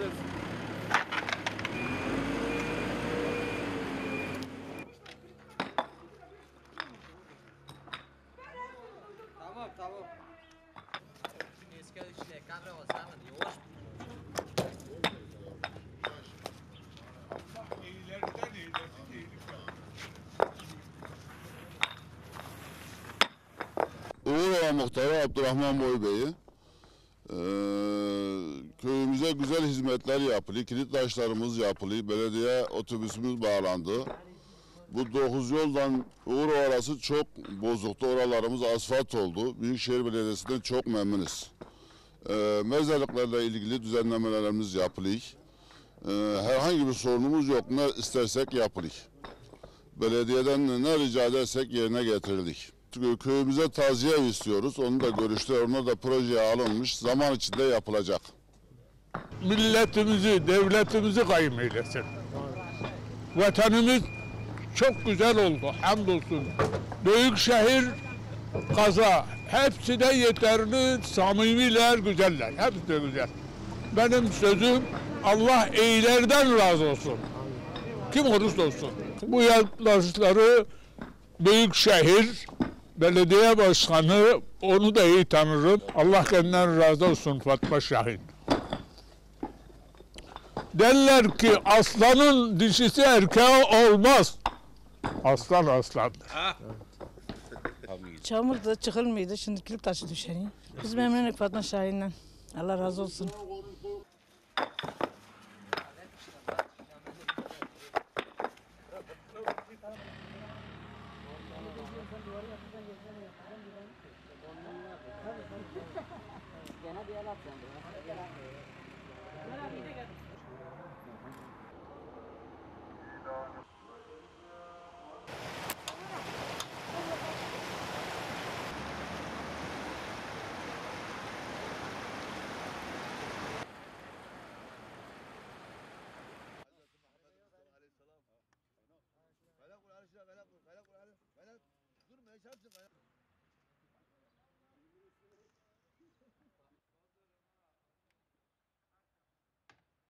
Evet. Tamam tamam. Eski yavaş. Uğurova Muhtarı Abdurrahman Boy Bey'i eee, köyümüze güzel hizmetler yapılıyor. Kilit taşlarımız yapılıyor. Belediye otobüsümüz bağlandı. Bu 9 yoldan Uğurova arası çok bozuktu. Oralarımız asfalt oldu. Büyükşehir Belediyesi'nden çok memnunuz. Eee mezarlıklarla ilgili düzenlemelerimiz yapılıyor. Eee, herhangi bir sorunumuz yok. Ne istersek yapılıyor. Belediyeden ne rica edersek yerine getirildik. Köyümüze taziye istiyoruz. Onu da görüştüler. Onlar da projeye alınmış. Zaman içinde yapılacak. milletimizi, devletimizi kayyum eylesin. Vatanımız çok güzel oldu, hamdolsun. Büyük şehir, kaza, hepsi de yeterli, samimiler, güzeller. Hepsi de güzel. Benim sözüm Allah iyilerden razı olsun. Kim olursa olsun. Bu yaklaşıkları büyük şehir, belediye başkanı, onu da iyi tanırım. Allah kendinden razı olsun Fatma Şahin. Derler ki aslanın dişisi erkeği olmaz. Aslan aslandır. Çamurda çıkılmıyordu. Şimdi kilit taşı düşer. ya. Biz memnunuk Fatma Şahin'den. Allah razı olsun. Dur